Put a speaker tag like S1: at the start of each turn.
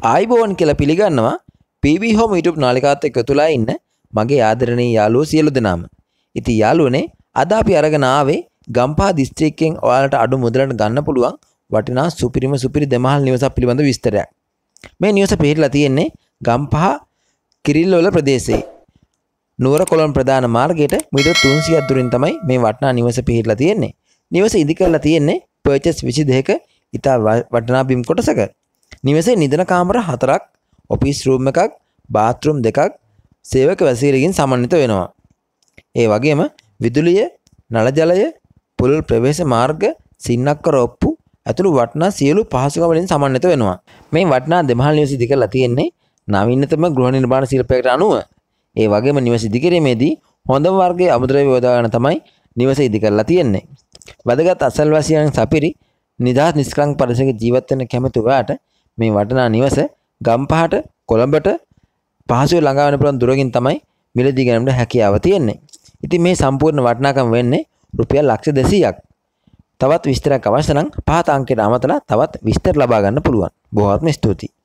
S1: ආයිබෝවන් කියලා පිළිගන්නවා PB හෝම YouTube නාලිකාවත් එක්ක තුලා ඉන්න මගේ ආදරණීය යාළුවෝ සියලු දෙනාම. ඉතින් යාළුවනේ අද අපි අරගෙන ආවේ ගම්පහ දිස්ත්‍රික්කයෙන් ඔයාලට අඩු මුදලට ගන්න පුළුවන් වටිනා සුපිරිම සුපිරි දෙමහල් නිවසක් පිළිබඳ විස්තරයක්. මේ නිවස පිහිටලා තියෙන්නේ ගම්පහ කිරිල්ලවල ප්‍රදේශයේ. නුවර කොළඹ ප්‍රධාන මාර්ගයට මීටර් 300ක් දුරින් තමයි මේ වටිනා නිවස පිහිටලා තියෙන්නේ. නිවස ඉදි කරලා තියෙන්නේ පර්චස් 22ක ඉතා වටිනා බිම් කොටසක. නිවසේ නිදන කාමර හතරක්, ඔෆිස් රූම් එකක්, බාත්රූම් දෙකක්, සේවක වැසිකිළිකින් සමන්විත වෙනවා. ඒ වගේම විදුලිය, නල ජලය, පුළුල් ප්‍රවේශ මාර්ග, සින්නක්කර ඔප්පු ඇතුළු වටිනා සියලු පහසුකම් වලින් සමන්විත වෙනවා. මේ වටිනා දෙමහල් නිවස ඉදි කරලා තියෙන්නේ නවීනතම ගෘහ නිර්මාණ ශිල්පයකට අනුව. ඒ වගේම නිවස ඉදි කිරීමේදී හොඳම වර්ගයේ අමුද්‍රව්‍ය යොදාගෙන තමයි නිවස ඉදි කරලා තියෙන්නේ. වැදගත් අසල්වාසියන් සපිරි නිදහස් නිස්කලංක පරිසරයක ජීවත් වෙන්න කැමති ඔයාට මේ වටිනා නිවස ගම්පහට කොළඹට පහසුවෙන් ළඟා වෙන්න පුළුවන් දුරකින් තමයි මිලදී ගැනීමට හැකියාව තියෙන්නේ. ඉතින් මේ සම්පූර්ණ වටිනාකම වෙන්නේ රුපියල් ලක්ෂ 200ක්. තවත් විස්තරයක් අවශ්‍ය නම් පහත අංකයට අමතලා තවත් විස්තර ලබා ගන්න පුළුවන්. බොහොත්ම ස්තුතියි.